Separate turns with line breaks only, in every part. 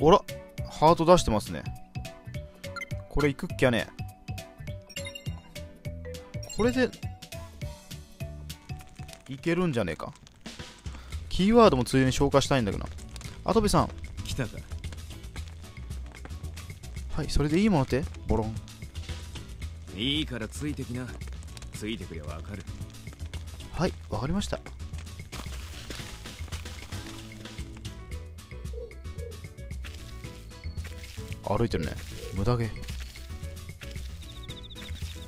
おらハート出してますね。これいくっきゃね。これでいけるんじゃねえか。キーワードもついでに消化したいんだけどな。アトビさん。
来たか
はいそれでいいものって？ボロン。
いいからついてきな。ついてくりゃわかる。
はいわかりました歩いてるね。無駄毛。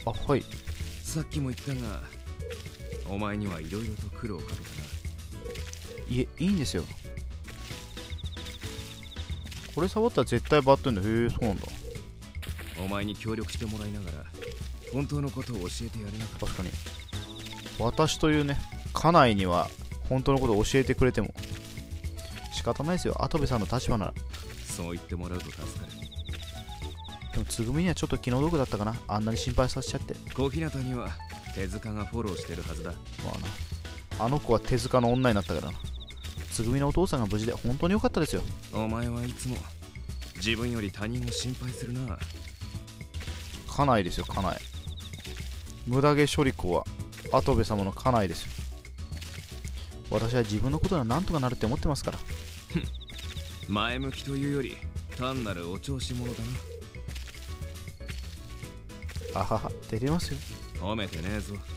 あはい。
さっきも言ったがお前にはいろいろと苦労をかけたな。い
えいいんですよ。これ触ったら絶対バットんだへえそうなんだ。
お前に協力してもらいながら本当のことを教えてやれなかっ
確かに。私というね家内には本当のことを教えてくれても仕方ないですよ。跡部さんの立場なら。
たそう言ってもらうと助かる
つぐみにはちょっと気の毒だったかな。あんなに心配させちゃって。
小日向には手塚がフォローしてるはずだ。
まあな。あの子は手塚の女になったからな。つぐみのお父さんが無事で本当に良かったですよ。
お前はいつも自分より他人を心配するな。
家内ですよ家内。無駄毛処理子は跡部様の家内ですよ。私は自分のことならなんとかなるって思ってますから。
前向きというより単なるお調子者だ
あはは照れますよ。
な褒めてねえぞ。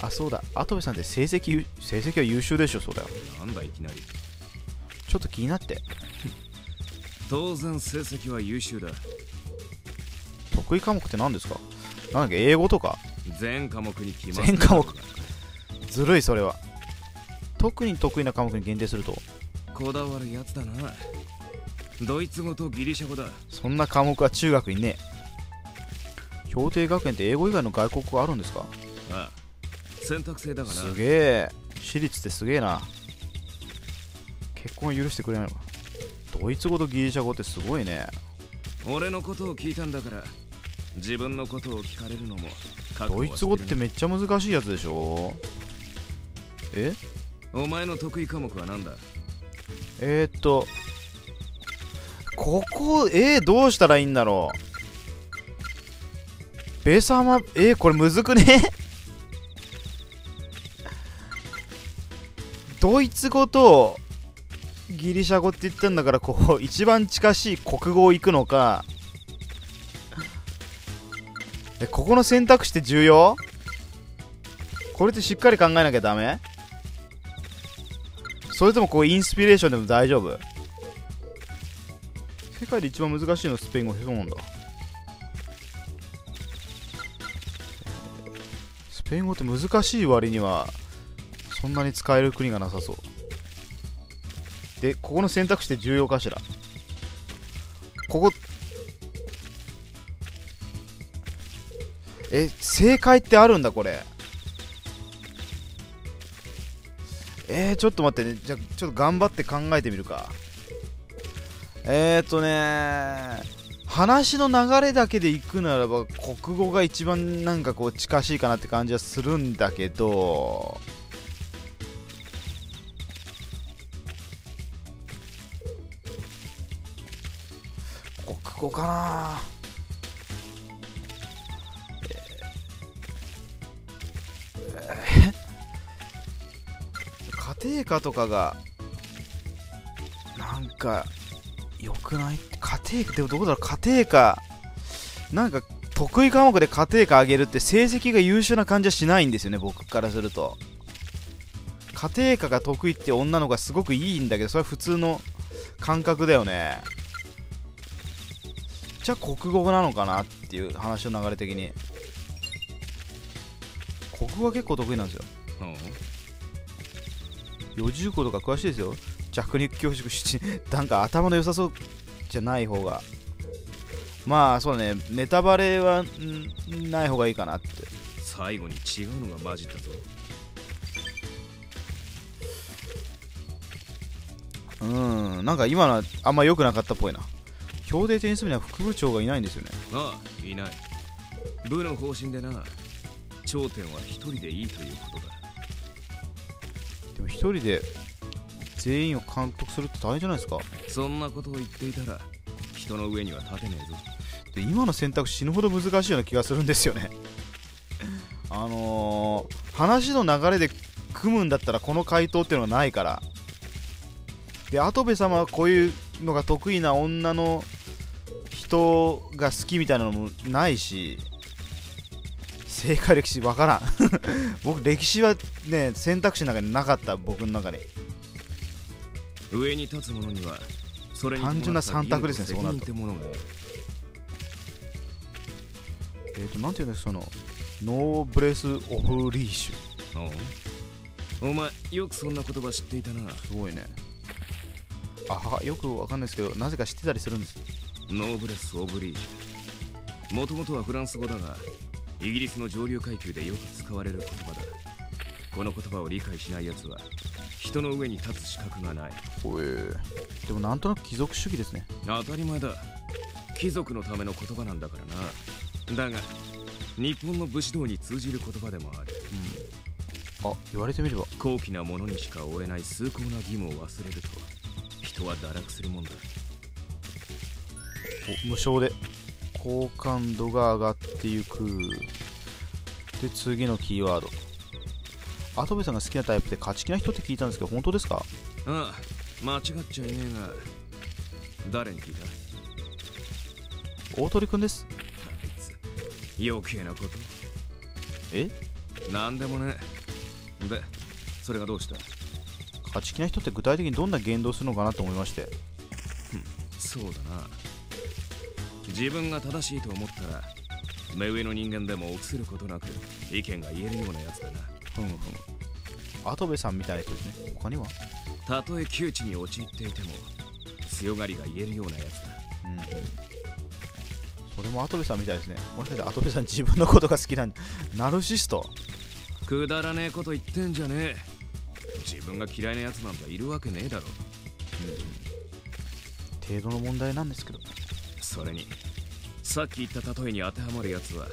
あそうだ。跡部さんって成績優成績は優秀でしょそうだよ
なんだいきなり。
ちょっと気になって。
当然成績は優秀だ。
得意科目って何ですか？なんだっけ英語とか？
全科目に決ま
全科目。ずるいそれは。特に得意な科目に限定すると。
こだわるやつだなドイツ語とギリシャ語だ。
そんな科目は中学にねえ。氷定学園って英語以外の外国語あるんですか？
ああ選択制だがな。
すげえ。私立ってすげえな。結婚許してくれないのかドイツ語とギリシャ語ってすごいね。
俺のことを聞いたんだから自分のことを聞かれるのも
ドイツ語っ
て
めっちゃ難しいやつでしょ？え？
お前の得意科目は何だ？
えー、っとここえー、どうしたらいいんだろう。ベサマえー、これむずくね？ドイツ語とギリシャ語って言ってんだからこう一番近しい国語を行くのか。えここの選択肢って重要？これってしっかり考えなきゃダメ？それともこうインスピレーションでも大丈夫？界で一番難しいのはスペイン語そうなんだ。スペイン語って難しい割にはそんなに使える国がなさそう。でここの選択肢って重要かしら。ここえ正解ってあるんだこれ。えー、ちょっと待ってね。じゃちょっと頑張って考えてみるか。えーっとね話の流れだけでいくならば国語が一番なんかこう近しいかなって感じはするんだけど国語かな。えー家庭科とかがなんか良くない？家庭科？でもどうだろう？家庭科。なんか得意科目で家庭科上げるって成績が優秀な感じはしないんですよね僕からすると。家庭科が得意って女の子がすごくいいんだけどそれは普通の感覚だよね。じゃあ国語なのかなっていう話の流れ的に。国語は結構得意なんですよ。四十語とか詳しいですよ弱肉強食七なんか頭の良さそう。じゃない方がまあそうだねネタバレはんない方がいいかなって。
最後に違うのが混じったぞ。
うん。なんか今のはあんま良くなかったっぽいな。評定テニス部には副部長がいないんですよね。
ああいない。部の方針でな。頂点は一人でいいということだ。
でも一人で全員を監督するって大変じゃないですか。
そんなことを言っていたら人の上には立てねえぞ。
で今の選択肢死ぬほど難しいような気がするんですよね。あのー、話の流れで組むんだったらこの回答っていうのがないから。で跡部様はこういうのが得意な女の人が好きみたいなのもないし正解歴史わからん。僕歴史はね選択肢の中になかった僕の中に
上に立つ者にはそれに
単純な三択ですね
責任ってものが
えっ、となんていうんですかその noblesse oblige。
お前よくそんな言葉知っていたな。
すごいね。あはよくわかんないですけどなぜか知ってたりするんです。
noblesse oblige。もともとはフランス語だがイギリスの上流階級でよく使われる言葉だ。この言葉を理解しない奴は人の上に立つ資格がない。
おえでもなんとなく貴族主義ですね。
当たり前だ。貴族のための言葉なんだからな。だが日本の武士道に通じる言葉でもある。
あ言われてみれば。
高貴なものにしか負えない崇高な義務を忘れると人は堕落するもんだ。
お無償で。好感度が上がっていく。で次のキーワード跡部さんが好きなタイプで勝ち気な人って聞いたんですけど本当ですか？
ああ間違っちゃいねえが誰に聞いた？
大鳥くんです。
あいつ余計なこと。
え？
なんでもねでそれがどうした？
勝ち気な人って具体的にどんな言動するのかなと思いまして。
そうだな。自分が正しいと思ったら目上の人間でも臆することなく意見が言えるようなやつだな。
ふむふむ跡部さんみたいな人ですね。他には？
たとえ窮地に陥っていても強がりが言えるようなやつだ。
うんそれも跡部さんみたいですね。もしかして跡部さん自分のことが好きなんナルシスト。
くだらねえこと言ってんじゃねえ。自分が嫌いなやつなんかいるわけねえだろ。
程度の問題なんですけど。
それにさっき言った例えに当てはまるやつは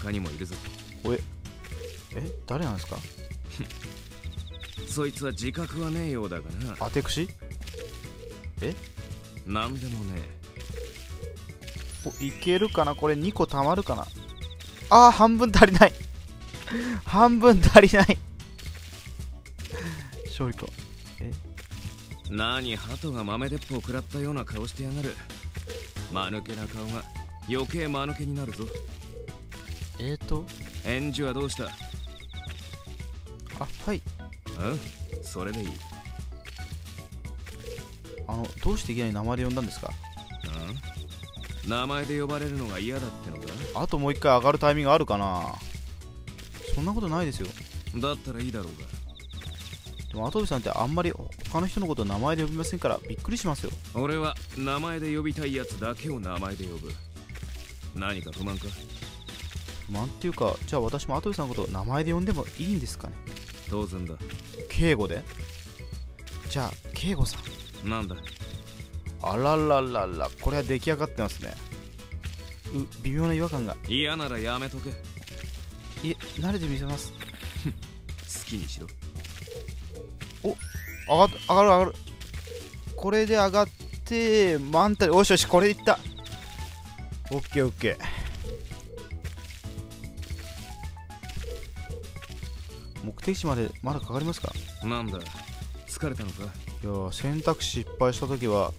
他にもいるぞ。
え？誰なんですか？
そいつは自覚はねえようだがな。
当てくし？
なんでもね
おいけるかな？これ2個たまるかな？あー半分足りない。半分足りない。勝利か。
え？何鳩が豆鉄砲食らったような顔してやがる。間抜けな顔が余計間抜けになるぞ。
えーと？
返事はどうした？
あはい
うん。それでいい。
あのどうしていきなり名前で呼んだんですか？
うん。名前で呼ばれるのが嫌だってのか？
あともう一回上がるタイミングあるかな？そんなことないですよ。
だったらいいだろうが。
でも跡部さんってあんまり他の人のことを名前で呼びませんからびっくりしますよ。
俺は名前で呼びたいやつだけを名前で呼ぶ。何か不満か？
なんていうかじゃあ私も跡部さんのことを名前で呼んでもいいんですかね？
当然だ？
敬語で？じゃあ敬語さん。
なんだ？
あららららこれは出来上がってますね。う微妙な違和感が。
嫌ならやめとけ。
いえ慣れてみせます。
好きにしろ。
上がっ上がる上がる。これで上がってマンタルよしよしこれいった。オッケーオッケー目的地までまだかかりますか？
なんだ疲れたのか？
いやー選択肢失敗した時は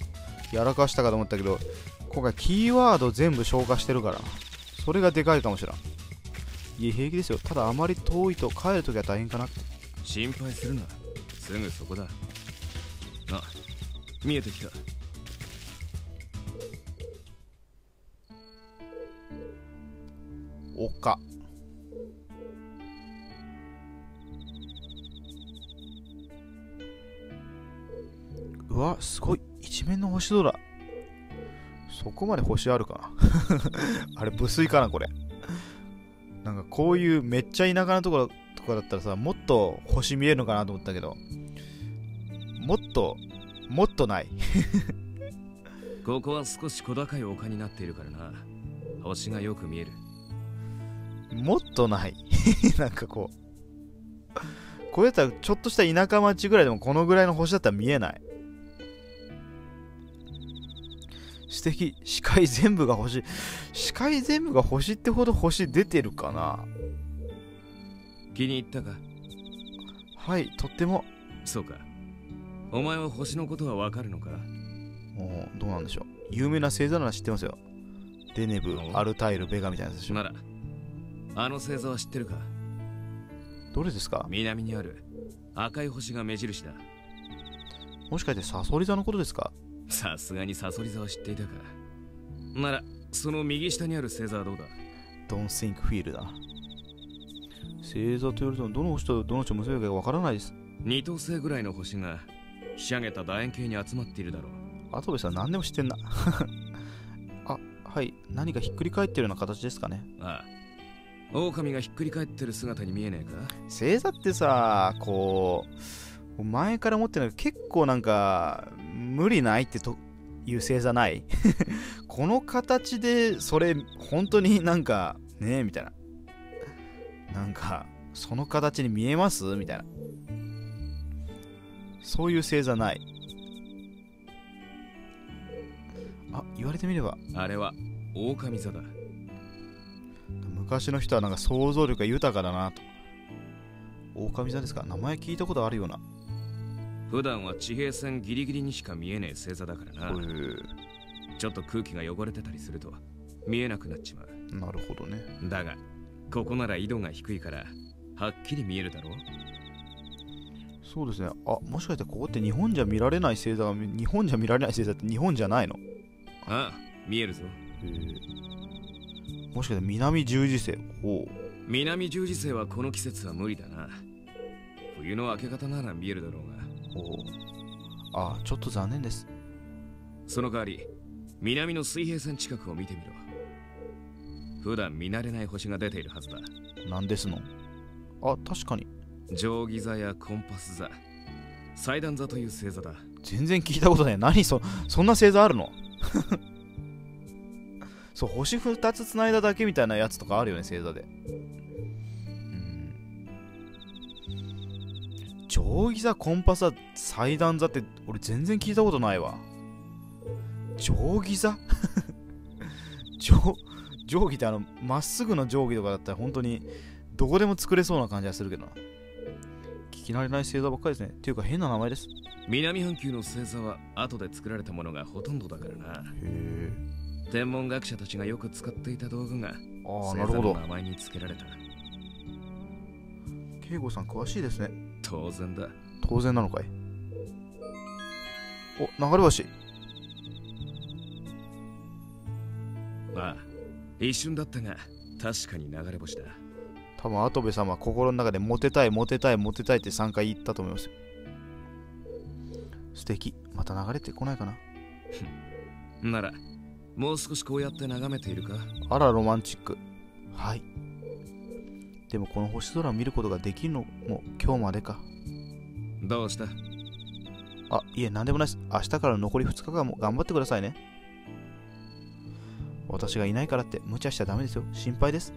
やらかしたかと思ったけど今回キーワード全部消化してるからそれがでかいかもしれん。いえ平気ですよ。ただあまり遠いと帰るときは大変かなって。
心配するな。すぐそこだ。あ見えてきた。
丘うわすごい。一面の星空。そこまで星あるかな？あれ無水かなこれ。なんかこういうめっちゃ田舎なところとかだったらさもっと星見えるのかなと思ったけど。もっともっとない。
ここは少し小高い丘になっているからな。星がよく見える。
もっとない。なんかこう。これだったらちょっとした田舎町ぐらいでもこのぐらいの星だったら見えない素敵 視界全部が星視界全部が星ってほど星出てるかな？
気に入ったか？
はいとっても。
そうか。お前は星のことはわかるのか？
おーどうなんでしょう。有名な星座なら知ってますよ。デネブ
お
アルタイルベガみたいなやつでしょ。
ならあの星座は知ってるか？
どれですか？
南にある赤い星が目印だ。
もしかしてサソリ座のことですか？
さすがにサソリ座は知っていたか。ならその右下にある星座はどうだ
？Don't think feel だ。な星座と言われてもどの星とどの星を結べばいいかわからないです。
二等星ぐらいの星がひしゃげた楕円形に集まっているだろう。
アトベさん何でも知ってんな。あはい。何かひっくり返ってるような形ですかね。
ああ。狼がひっくり返ってる姿に見えねえか？
星座ってさこう前から思ってるのが結構なんか無理ないってという星座ない？この形でそれ本当になんかねえみたいな。なんかその形に見えます？みたいな。そういう星座ない。あ言われてみれば。
あれは狼座だ。
昔の人はなんか想像力が豊かだなと。狼座ですか？名前聞いたことあるような
普段は地平線ギリギリにしか見えねえ星座だからな。ちょっと空気が汚れてたりすると見えなくなっちまう。
なるほどね。
だがここなら緯度が低いからはっきり見えるだろう？
そうですね。あもしかしてここって日本じゃ見られない星座が日本じゃ見られない星座って日本じゃないの？
ああ見えるぞ。
もしかして南十字星？おう。
南十字星はこの季節は無理だな。冬の明け方なら見えるだろうが
おうあちょっと残念です。
その代わり南の水平線近くを見てみろ。普段見慣れない星が出ているはずだ。
なんですの？あ確かに。
定規座やコンパス座。祭壇座という星座だ。
全然聞いたことない。何そそんな星座あるの？そう星2つつないだだけみたいなやつとかあるよね星座で定規座コンパス座祭壇座って俺全然聞いたことないわ定規座 定定規ってあのまっすぐの定規とかだったら本当にどこでも作れそうな感じがするけどな。聞き慣れない星座ばっかりですね。っていうか変な名前です。
南半球の星座は後で作られたものがほとんどだからな。
へえ。
天文学者たちがよく使っていた道具が
ああ
星座
なるほど。
の名前に付けられた。
慶吾さん詳しいですね
当然だ。
当然なのかい？お流れ星。
まあ一瞬だったが確かに流れ星だ。
多分跡部さんは心の中でモテたいモテたいモテたいって3回言ったと思いますよ。素敵。また流れてこないかな？
ならもう少しこうやって眺めているか？
あらロマンチック。はいでもこの星空を見ることができるのも今日までか。
どうした？
あいえ何でもないです。明日から残り2日間も頑張ってくださいね。私がいないからって無茶しちゃダメですよ。心配です。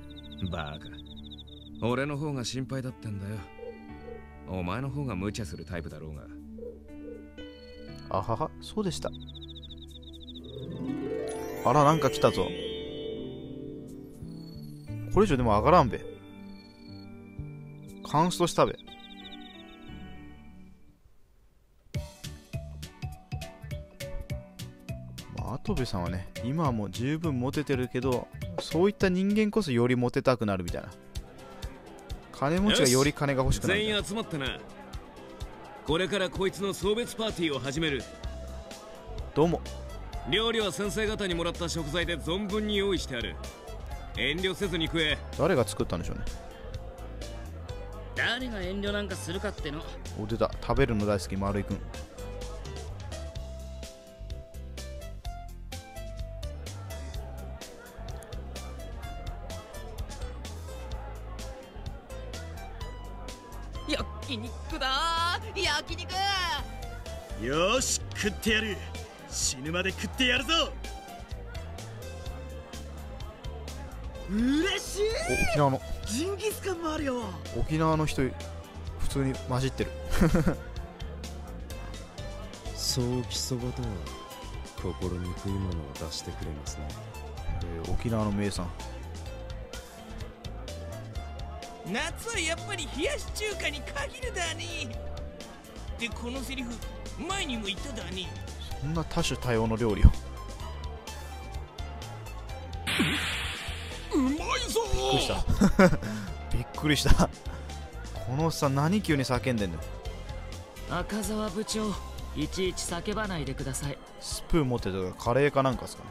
バカ。俺の方が心配だったんだよ。お前の方が無茶するタイプだろうが。
あははそうでした。あらなんか来たぞ。これ以上でも上がらんべカンストしたべ。まあ跡部さんはね今はもう十分モテてるけどそういった人間こそよりモテたくなるみたいな。金持ちがより金が欲しくなる
全員集まったな。これからこいつの送別パーティーを始める。
どうも。
料理は先生方にもらった食材で存分に用意してある。遠慮せずに食え。
誰が作ったんでしょうね
誰が遠慮なんかするかっての。
お出た。食べるの大好き丸井くん。
焼肉だー。焼肉。
よーし食ってやる。死ぬまで食ってやるぞ嬉しい。
お沖縄の。
ジンギスカンもあるよ。
沖縄の人普普通に混じってる。
そうきそばとは心にくいものを出してくれますね。
えー沖縄の名産。
夏はやっぱり冷やし中華に限るだね。でこのセリフ前にも言っただね。
そんな多種多様の料理をくりした。びっくりした。このおっさん何急に叫んでんの？
赤澤部長いちいち叫ばないでください。
スプーン持ってたからカレーかなんかですかね。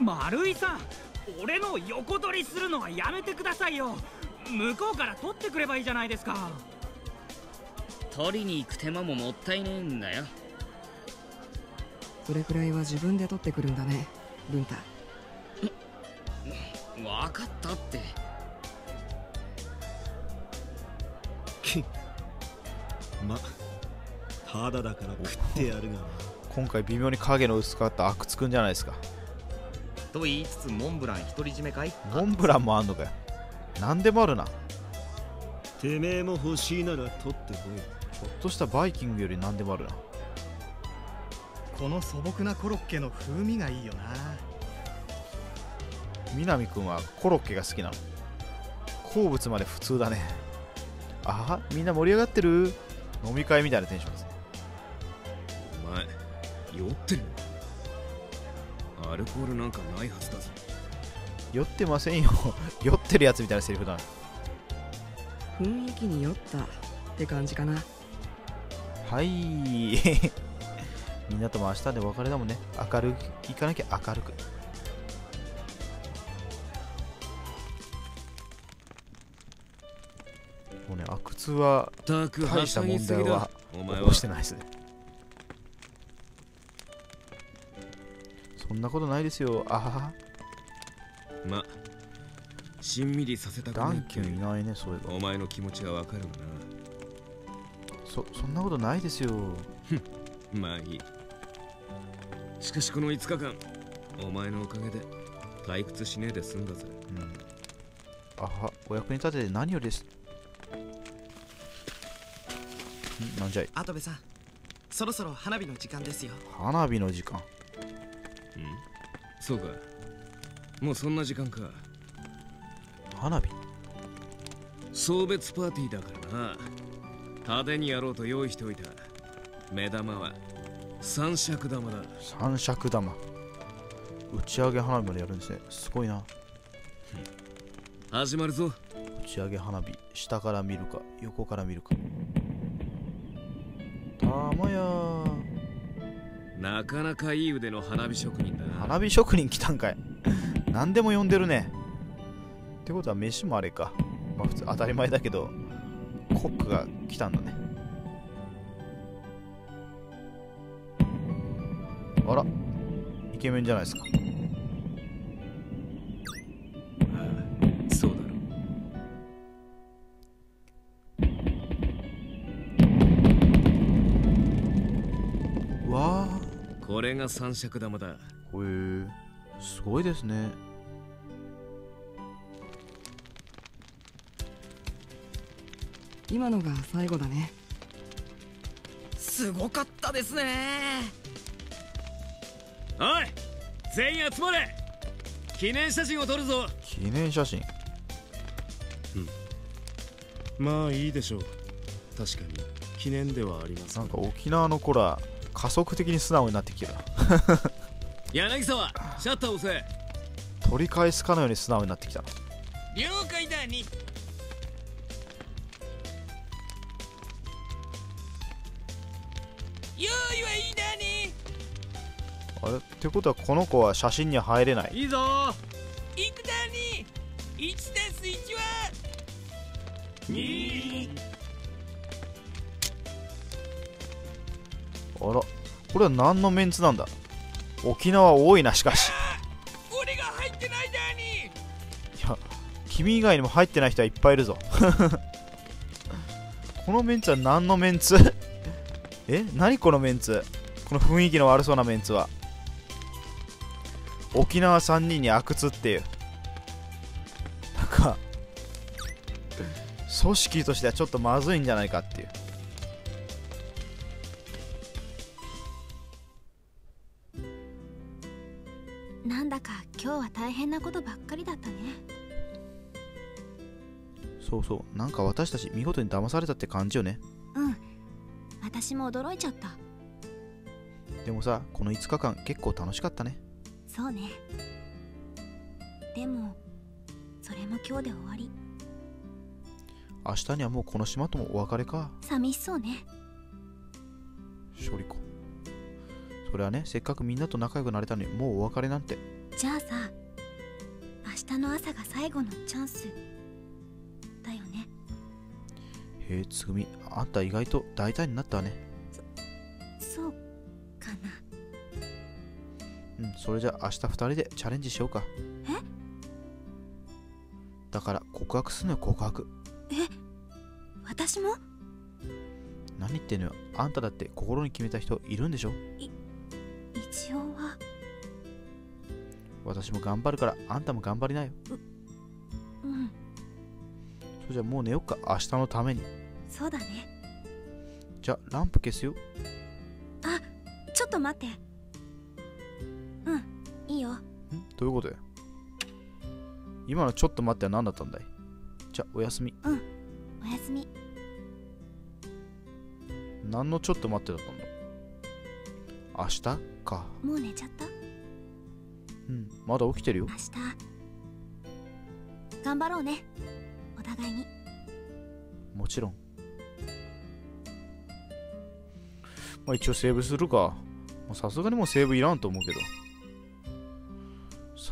丸井さん俺の横取りするのはやめてくださいよ。向こうから取ってくればいいじゃないですか。
取りに行く手間ももったいねえんだよ。
それくらいは自分で取ってくるんだね文太。
分かったって。
まただだから食ってやるが
今回微妙に影の薄かった阿久津くんじゃないですか。
と言いつつモンブラン独り占めかい？
モンブランもあんのかよ。何でもあるな。
てめえも欲しいなら取ってこい。
ちょっとしたバイキングより何でもあるな
この素朴なコロッケの風味がいいよな。
南くんはコロッケが好きなの？好物まで普通だね。あみんな盛り上がってる？飲み会みたいなテンションですね。
お前酔ってる？アルコールなんかないはずだぞ。
酔ってませんよ。酔ってるやつみたいなセリフだな。
雰囲気に酔ったって感じかな。
はいみんなとも明日でお別れだもんね。明るく行かなきゃ明るく。もうね阿久津は大した問題は起こしてないですね。そんなことないですよ。あはは。
ましんみりさせたく
ダンキュンいないねそういえば
お前の気持ちはわかるわ
そそんなことないですよ。
なまあいいしかしこの5日間お前のおかげで退屈しねえで済んだぜ。
うん。あはお役に立てて何よりです。ん？なんじゃい？
跡部さんそろそろ花火の時間ですよ。
花火の時間？
うん？そうか。もうそんな時間か。
花火？
送別パーティーだからな。派手にやろうと用意しておいた。目玉は三尺玉だ。
三尺玉。打ち上げ花火までやるんですね。すごいな。
始まるぞ。
打ち上げ花火下から見るか横から見るか。たまや。
なかなかいい腕の花火職人だな。
花火職人来たんかい。何でも呼んでるね。ってことは飯もあれか。まあ普通当たり前だけどコックが来たんだねケメンじゃないですか。
そうだろ
う。わ
これが三尺玉だ。
ーへえすごいですね。
今のが最後だね。
すごかったですね
おい全員集まれ。記念写真を撮るぞ。
記念写真？
まあいいでしょう。確かに。記念ではあります。
なんか沖縄の子ら加速的に素直になってきてるな
柳沢シャッター押せ。
取り返すかのように素直になってきた。な
了解だに
あれ？ってことはこの子は写真には入れない？
いいぞ。
いくだに1たす1は。2
あらこれは何のメンツなんだ？沖縄多いなしかし。
俺が入ってないだに。
いや君以外にも入ってない人はいっぱいいるぞ。このメンツは何のメンツ？え？何このメンツ？この雰囲気の悪そうなメンツは沖縄3人に阿久津っていう。なんか組織としてはちょっとまずいんじゃないかっていう。
なんだか今日は大変なことばっかりだったね。
そうそう。なんか私たち見事に騙されたって感じよね。
うん。私も驚いちゃった。
でもさこの5日間結構楽しかったね
そうね。でもそれも今日で終わり。
明日にはもうこの島ともお別れか。
寂しそうね。
処理子それはねせっかくみんなと仲良くなれたのにもうお別れなんて。
じゃあさ明日の朝が最後のチャンス。だよね。
へえつぐみあんた意外と大胆になったわね。
そう
それじゃあ明日2人でチャレンジしようか。
え？
だから告白するのよ告白。
え？私も？
何言ってんのよ。あんただって心に決めた人いるんでしょ？
一応は。
私も頑張るからあんたも頑張りなよ。
うん。
それじゃあもう寝よっか明日のために。
そうだね。
じゃあランプ消すよ。
あちょっと待って
どういうことよ今のちょっと待っては何だったんだい？じゃあおやすみ。
うん。おやすみ。
何のちょっと待ってだったんだ？明日か。
もう寝ちゃった？
うん。まだ起きてるよ。
明日。頑張ろうね。お互いに。
もちろん。まあ一応セーブするか。さすがにもうセーブいらんと思うけど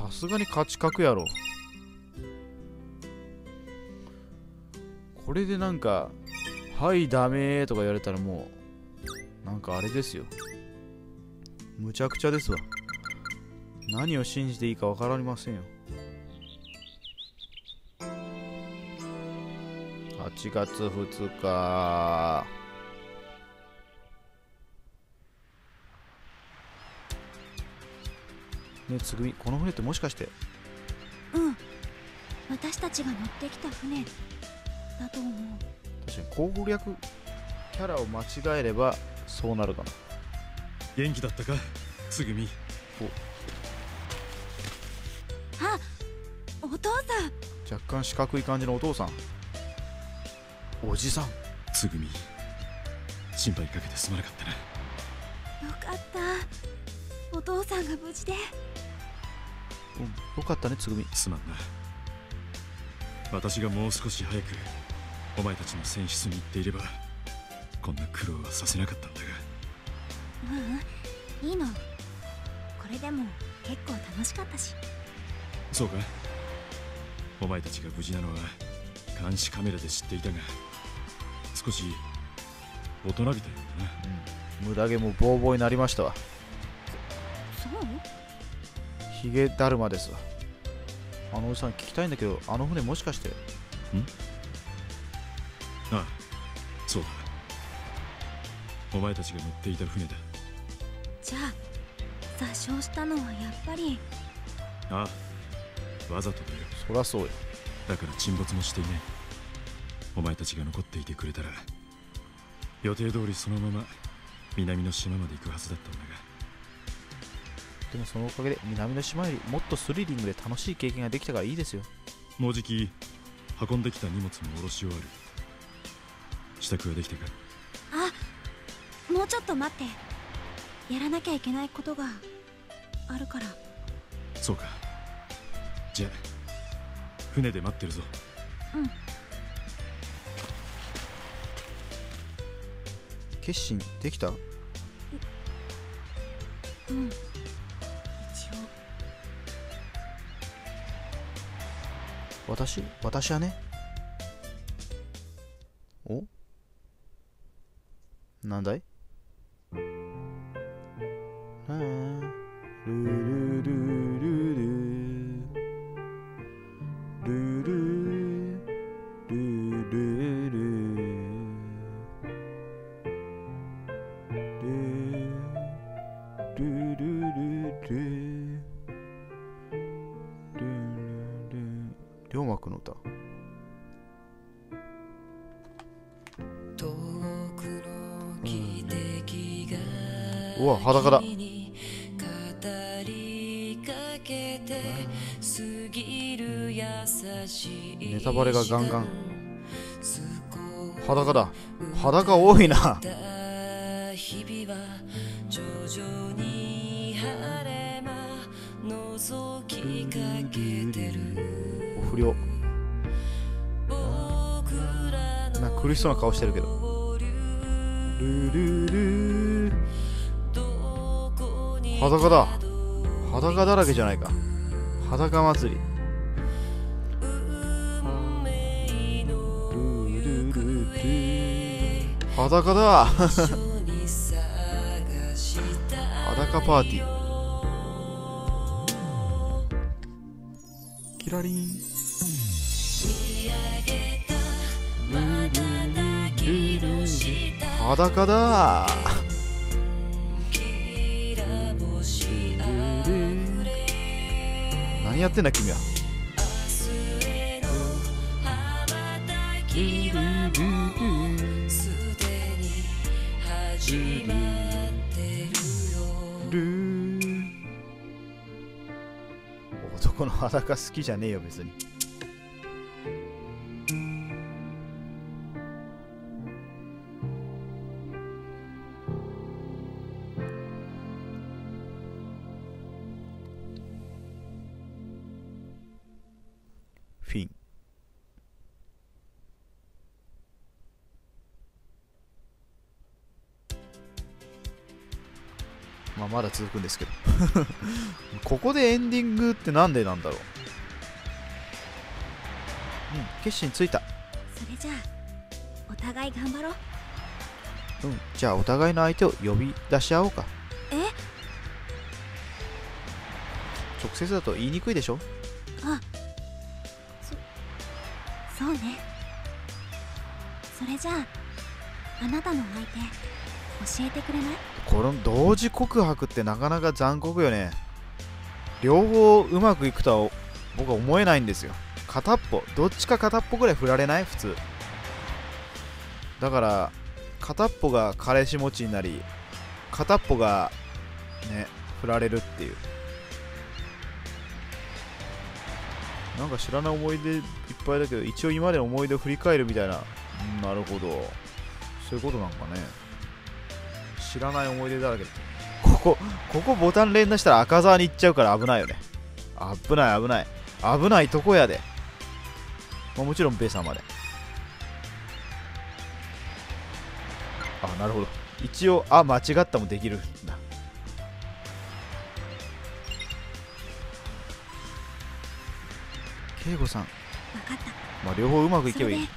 さすがに勝ち確やろ。これでなんか「はいダメ」とか言われたらもうなんかあれですよ。むちゃくちゃですわ。何を信じていいか分かりませんよ。8月2日。ねえつぐみこの船ってもしかして。
うん。私たちが乗ってきた船。だと思う。
確かに攻略キャラを間違えればそうなるかな。
元気だったかつぐみ。
あお父さん。
若干四角い感じのお父さん。おじさん。
つぐみ心配かけてすまなかったな。
よかった。お父さんが無事で
うん。よかったねつぐみ。
すまんな。私がもう少し早くお前たちの船室に行っていればこんな苦労はさせなかったんだが。
ううん。いいの。これでも結構楽しかったし。
そうか。お前たちが無事なのは監視カメラで知っていたが少し大人びたようだな。
無駄毛もボーボーになりましたわ。
そう？
ヒゲだるまです。わあのおじさん聞きたいんだけどあの船もしかして。
ああそうだ。お前たちが乗っていた船だ。
じゃあ座礁したのはやっぱり。
ああわざとだよ。
そらそうよ。
だから沈没もしていない。お前たちが残っていてくれたら予定通りそのまま南の島まで行くはずだったんだが
でもそのおかげで南の島よりもっとスリリングで楽しい経験ができたからいいですよ。
もうじき運んできた荷物も下ろし終わる支度はできたか
あもうちょっと待って。やらなきゃいけないことがあるから。
そうか。じゃあ船で待ってるぞ。
うん。
決心できた？
うん
私？私はね。お？なんだい？ネタバレがガンガン。裸だ。裸多いな。お不良な苦しそうな顔してるけど。ルルル裸だ。裸だらけじゃないか。裸祭り裸だ。裸パーティー。キラリン。裸だ。何やってんだ君は男の裸好きじゃねえよ別に。まあまだ続くんですけど。ここでエンディングってなんでなんだろう？うん決心ついた。
それじゃあお互い頑張ろう。
うんじゃあお互いの相手を呼び出し合おうか。
え？
直接だと言いにくいでしょ？
あそそうね。それじゃああなたの相手教えてくれない？
この同時告白ってなかなか残酷よね。両方うまくいくとは僕は思えないんですよ。片っぽどっちか片っぽぐらい振られない？普通。だから片っぽが彼氏持ちになり片っぽがね振られるっていう。なんか知らない思い出いっぱいだけど一応今までの思い出を振り返るみたいな、なるほど。そういうことなんかね。知らない思い出だらけここここボタン連打したら赤沢に行っちゃうから危ないよね。危ない危ない。危ないとこやで、まあ、もちろんベイさんまで。あなるほど。一応あ間違ったもできるんだ慶吾さん。
分かった。
まあ両方うまくいけばいい。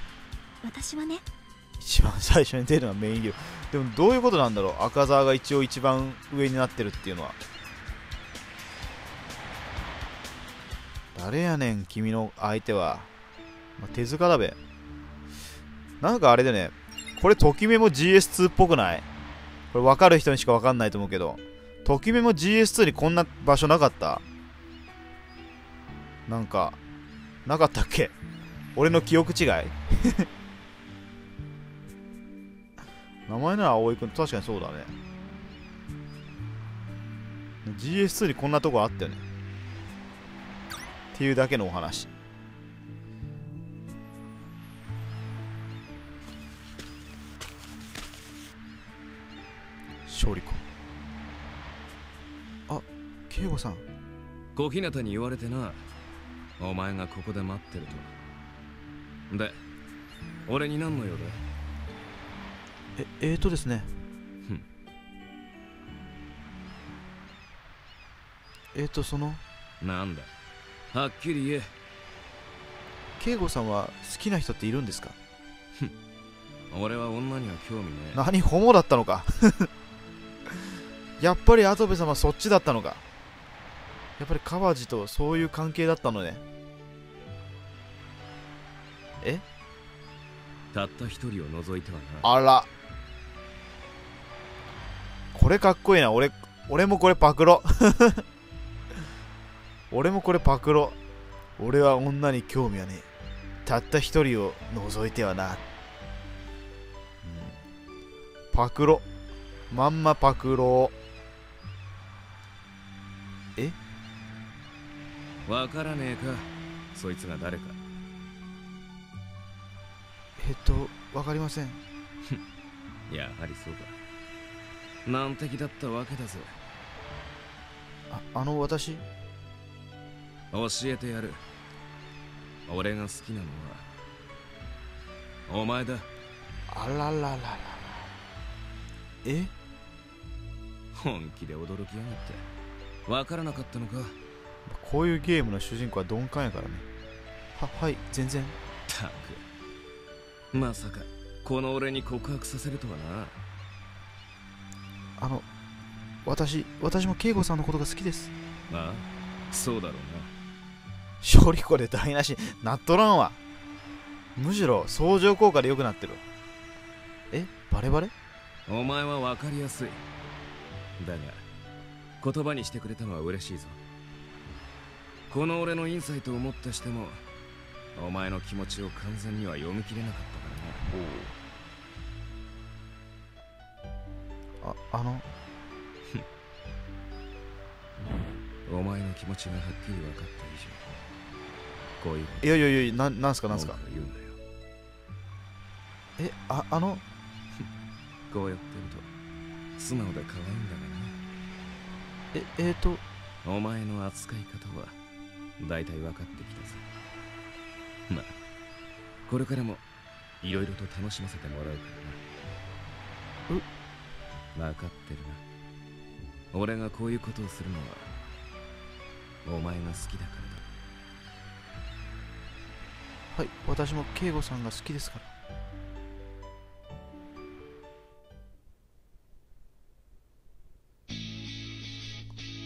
私はね
一番最初に出るのはメインゲーム。でもどういうことなんだろう？赤澤が一応一番上になってるっていうのは。誰やねん君の相手は、まあ手塚だべ。なんかあれでね。これときめも GS2 っぽくない？これ分かる人にしか分かんないと思うけど。ときめも GS2 にこんな場所なかった？なんかなかったっけ？俺の記憶違い？名前なら葵くん。確かにそうだね。GS2 にこんなとこあったよね。っていうだけのお話。勝利子あ慶吾さん。
小日向に言われてな。お前がここで待ってると。で俺に何の用だ？
ええーとですね。えーとその。
なんだ。はっきり言え。
慶吾さんは好きな人っているんですか？
俺は女には興味ねえ。
何ホモだったのか？やっぱり跡部様そっちだったのか？やっぱり川地とそういう関係だったのね。え？
たった一人を除いてはな。
あらこれかっこいいな。俺俺もこれパクロ 俺もこれパクロ俺は女に興味はねえ。たった一人を除いてはな、うん、パクロまんまパクロ
え？
わからねえか。そいつが誰か。
えっとわかりません。
やはりそうか難敵だったわけだぜ。
ああの私？
教えてやる。俺が好きなのは。お前だ。
あららららら。え？
本気で驚きやがって。わからなかったのか。
こういうゲームの主人公は鈍感やからね。ははい全然。
たく。まさかこの俺に告白させるとはな
あの私私も慶吾さんのことが好きです。
ああそうだろうな。
勝利子で台無しなっとらんわ。むしろ相乗効果で良くなってる。えバレバレ？
お前は分かりやすい。だが言葉にしてくれたのは嬉しいぞ。この俺のインサイトをもってしてもお前の気持ちを完全には読み切れなかったからな。
ああの。
お前の気持ちがはっきり分かった以上こういう
いやいやいやななんすかなんすか。
言うなよ。
えああの。
こうやってると素直で可愛いんだが
ええー、と。
なお前の扱い方は大体分かってきたぜ。まあこれからもいろいろと楽しませてもらうからな分かってるな。俺がこういうことをするのはお前が好きだからだ。
はい私も慶吾さんが好きですから。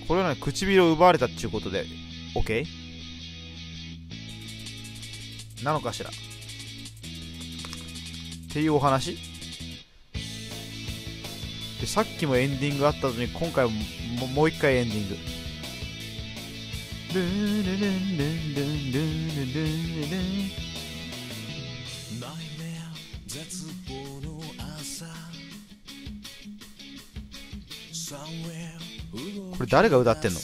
これはね唇を奪われたっていうことで OK? なのかしら？っていうお話？でさっきもエンディングあったのに今回ももう一回エンディング。これ誰が歌ってんの？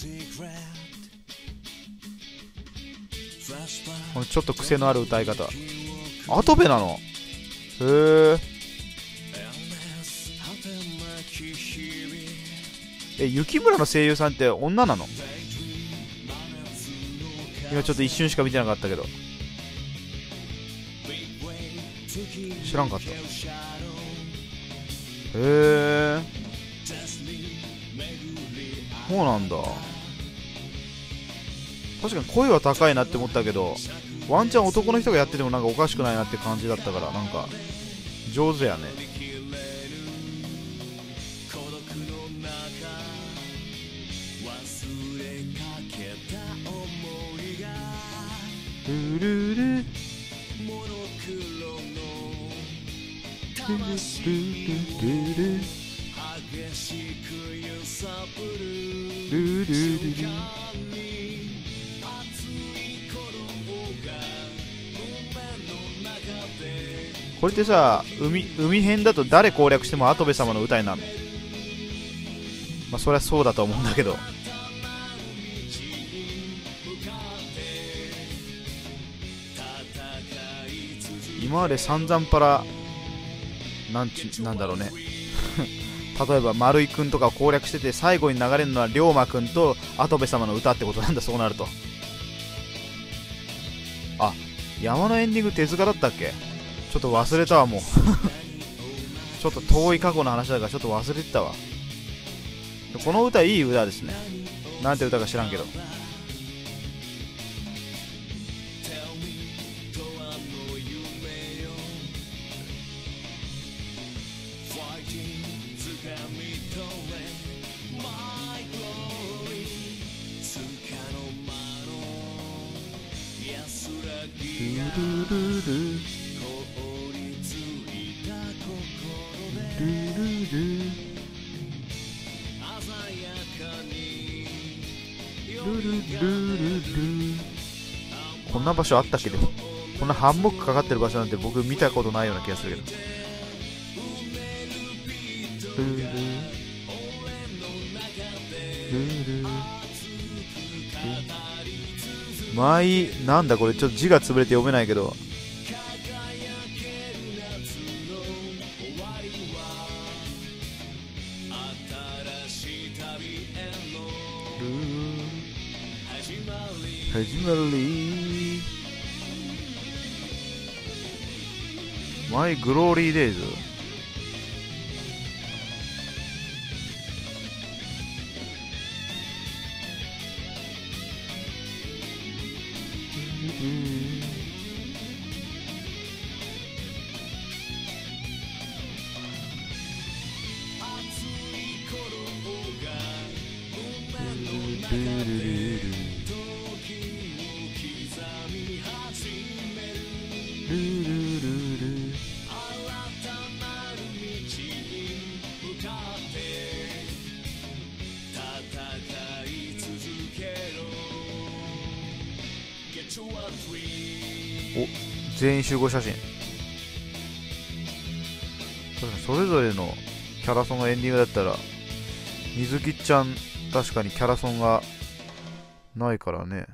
このちょっと癖のある歌い方。アトベなの？へええ雪村の声優さんって女なの？今ちょっと一瞬しか見てなかったけど。知らんかった。へえそうなんだ。確かに声は高いなって思ったけどワンチャン男の人がやっててもなんかおかしくないなって感じだったからなんか上手やね。ルルルルこれってさ海海編だと誰攻略しても跡部様の歌になるの？まあそりゃそうだと思うんだけど。今まで散々パラなんちなんだろうね。例えば丸井くんとかを攻略してて最後に流れるのは龍馬くんと跡部様の歌ってことなんだそうなると。あ山のエンディング手塚だったっけ？ちょっと忘れたわもう。ちょっと遠い過去の話だからちょっと忘れてたわ。この歌いい歌ですね。なんて歌か知らんけど。ルルルルルこんな場所あったっけ？でもこんなハンモックかかってる場所なんて僕見たことないような気がするけど。ルルルルル
マイなんだこれちょっと字が潰れて読めないけど始まりマお全員集合写真。それぞれのキャラソンがエンディングだったら水木ちゃん確かにキャラソンがないからね。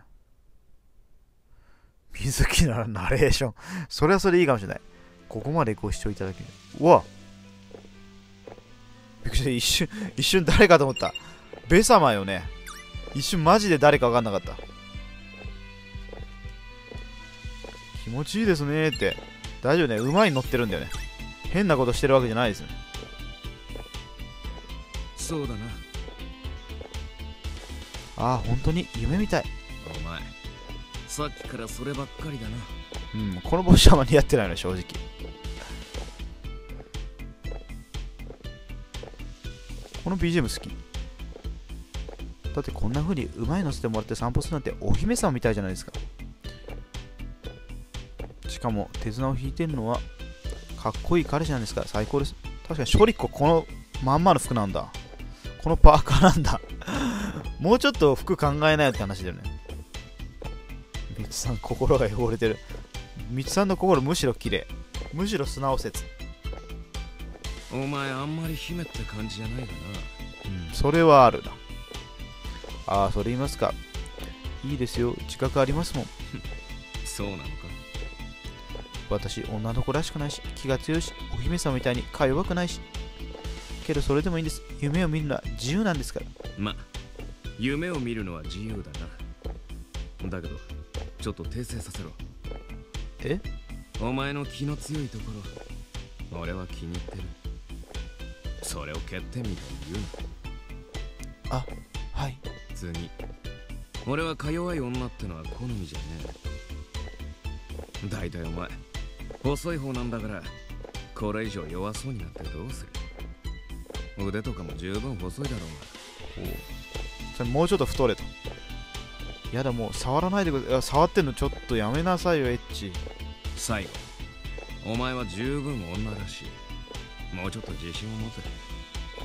水木ならナレーション。それはそれでいいかもしれない。ここまでご視聴いただきうわ。びっくりした。一瞬一瞬誰かと思った。ベ様よね。一瞬マジで誰か分かんなかった。持ちいいですねって。大丈夫ね。馬に乗ってるんだよね。変なことしてるわけじゃないですね
そうだな。
ああ本当に？夢みたい。
お前さっきからそればっかりだな。
うんこの帽子はあまり似合ってないの正直。この BGM 好き。だってこんな風に馬に乗せてもらって散歩するなんてお姫様みたいじゃないですか。しかも手綱を引いてるのはかっこいい彼氏なんですから最高です。確かに勝利子このまんまの服なんだ。このパーカーなんだ。もうちょっと服考えなよって話だよね。みつさん心が汚れてる。みつさんの心むしろ綺麗。むしろ素直説。
お前あんまり姫って感じじゃないだな。
うん。それはあるな。ああそれ言いますか。いいですよ。自覚ありますもん。
そうなのか
私女の子らしくないし気が強いしお姫様みたいにか弱くないしけどそれでもいいんです。夢を見るのは自由なんですから。
ま夢を見るのは自由だな。だけどちょっと訂正させろ。
え？
お前の気の強いところ俺は気に入ってる。それを欠点みたいに言う
な。あはい。
次。俺はか弱い女ってのは好みじゃねえ。だいたいお前細い方なんだからこれ以上弱そうになってどうする？腕とかも十分細いだろうが。
それもうちょっと太れと。やだもう触らないでください触ってんのちょっとやめなさいよエッチ。
最後。お前は十分女らしいもうちょっと自信を持て。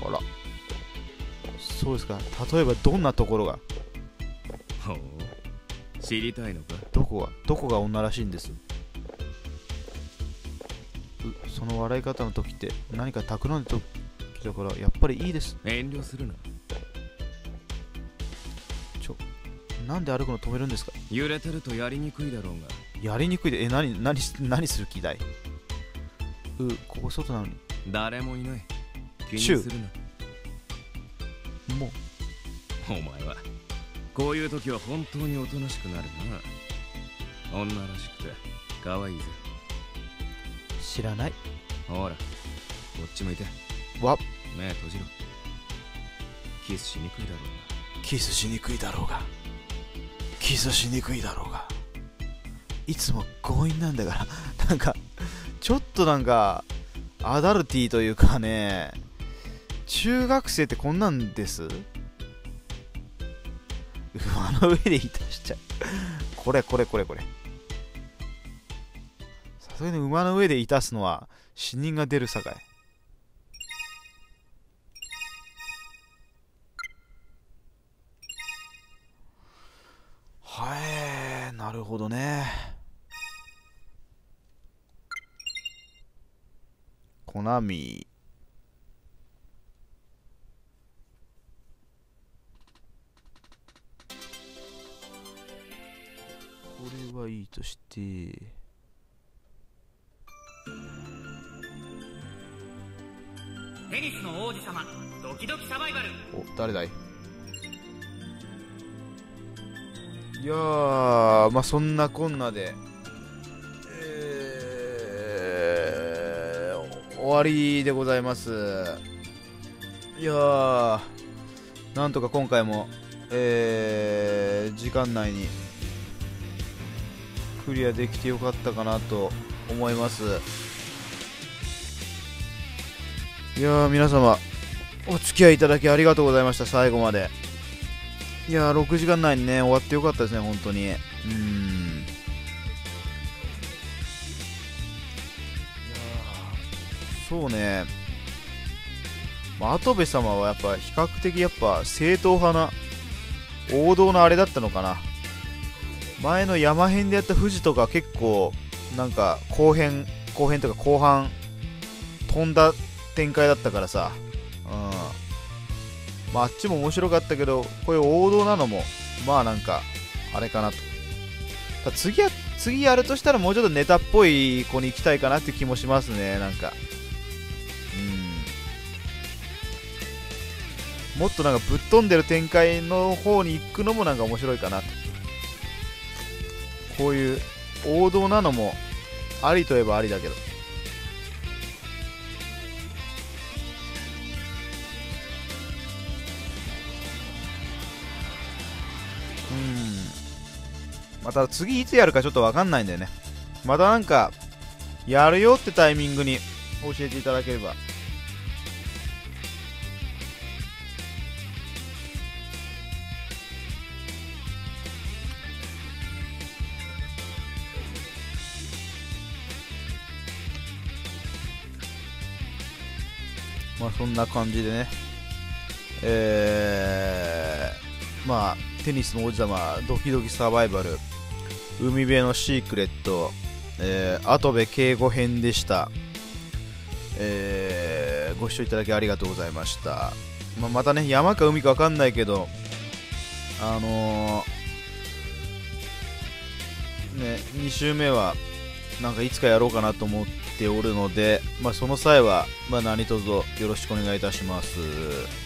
あら。そうですか。例えばどんなところが？
ほう。知りたいのか？
どこが？どこが女らしいんです？その笑い方の時って何か企んでる時だからやっぱりいいです。
遠慮するな。
ちょなんで歩くの止めるんですか？
揺れてるとやりにくいだろうが。
やりにくいでえ何何何する気だい？うここ外なのに。
誰もいない。気にする
な。もう。
お前はこういう時は本当におとなしくなるな。女らしくて可愛いぜ
知らない？
ほらこっち向いて。
わ。
目閉じろ。キスしにくいだろう
が。キスしにくいだろうが。キスしにくいだろうが。いつも強引なんだから。なんかちょっとなんかアダルティーというかね中学生ってこんなんです？馬の上でいたしちゃう。これこれこれこれさすがに馬の上でいたすのは死人が出るさかい。はいなるほどね。コナミ。これはいいとして。
テニスの王子様ドキドキサバイバル。
お誰だい？いやーまあそんなこんなでえー、終わりでございます。いやーなんとか今回もえー、時間内にクリアできてよかったかなと思いますいや皆様お付き合いいただきありがとうございました最後まで。いやー6時間内にね終わってよかったですね本当に。うん。いやそうね。まあ跡部様はやっぱ比較的やっぱ正統派な王道のあれだったのかな。前の山編でやった富士とか結構なんか後編後編とか後半飛んだ展開だったからさ。うん。まああっちも面白かったけどこういう王道なのもまあなんかあれかなと。次や次やるとしたらもうちょっとネタっぽい子に行きたいかなって気もしますねなんか。うん。もっとなんかぶっ飛んでる展開の方に行くのもなんか面白いかなと。こういう王道なのもありといえばありだけど。また次いつやるかちょっとわかんないんだよね。またなんかやるよってタイミングに教えていただければ。まあそんな感じでね。えー、まあテニスの王子様ドキドキサバイバル。海辺のシークレット、えー、跡部敬語編でした、えー、ご視聴いただきありがとうございました、ま、またね山か海か分かんないけどあのー、ね2週目はなんかいつかやろうかなと思っておるので、まあ、その際は、まあ、何卒よろしくお願いいたします。